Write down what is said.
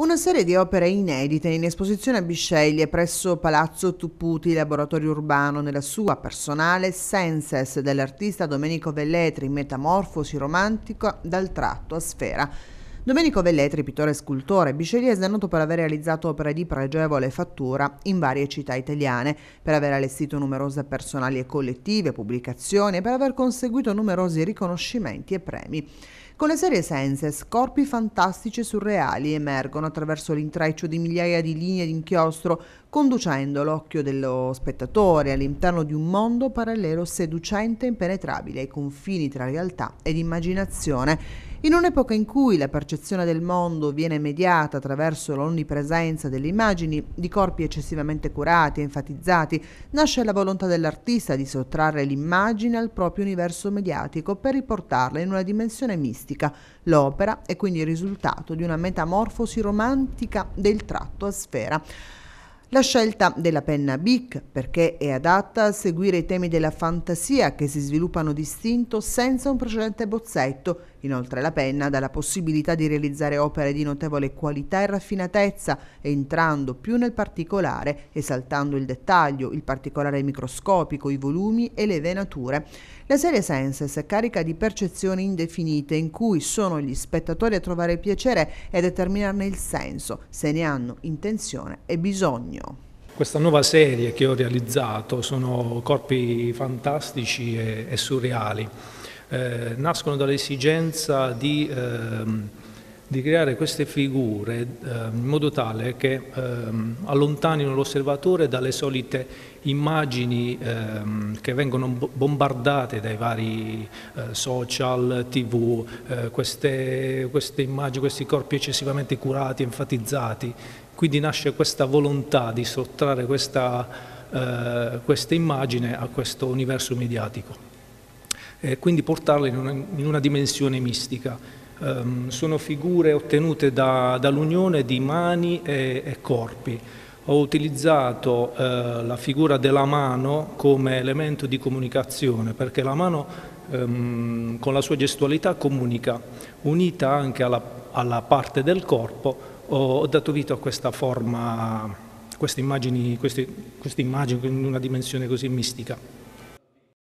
Una serie di opere inedite in esposizione a Bisceglie presso Palazzo Tupputi, laboratorio urbano, nella sua personale Senses dell'artista Domenico Velletri, metamorfosi romantica dal tratto a sfera. Domenico Velletri, pittore e scultore biscegliese, è noto per aver realizzato opere di pregevole fattura in varie città italiane, per aver allestito numerose personali e collettive pubblicazioni e per aver conseguito numerosi riconoscimenti e premi. Con le serie Senses, corpi fantastici e surreali emergono attraverso l'intreccio di migliaia di linee d'inchiostro, conducendo l'occhio dello spettatore all'interno di un mondo parallelo seducente e impenetrabile ai confini tra realtà ed immaginazione in un'epoca in cui la percezione del mondo viene mediata attraverso l'onnipresenza delle immagini di corpi eccessivamente curati e enfatizzati, nasce la volontà dell'artista di sottrarre l'immagine al proprio universo mediatico per riportarla in una dimensione mistica. L'opera è quindi il risultato di una metamorfosi romantica del tratto a sfera. La scelta della penna Bic perché è adatta a seguire i temi della fantasia che si sviluppano distinto senza un precedente bozzetto. Inoltre la penna dà la possibilità di realizzare opere di notevole qualità e raffinatezza, entrando più nel particolare, esaltando il dettaglio, il particolare microscopico, i volumi e le venature. La serie Senses è carica di percezioni indefinite in cui sono gli spettatori a trovare piacere e a determinarne il senso, se ne hanno intenzione e bisogno. Questa nuova serie che ho realizzato sono corpi fantastici e, e surreali. Eh, nascono dall'esigenza di, eh, di, creare queste figure eh, in modo tale che ehm, allontanino l'osservatore dalle solite immagini ehm, che vengono bombardate dai vari eh, social, tv, eh, queste, queste immagini, questi corpi eccessivamente curati, enfatizzati. Quindi nasce questa volontà di sottrarre questa, eh, questa immagine a questo universo mediatico e quindi portarla in una, in una dimensione mistica. Um, sono figure ottenute da, dall'unione di mani e, e, corpi. Ho utilizzato eh, la figura della mano come elemento di comunicazione perché la mano ehm, con la sua gestualità comunica, unita anche alla, alla parte del corpo ho, dato vita a questa forma, queste immagini, queste, queste immagini in una dimensione così mistica.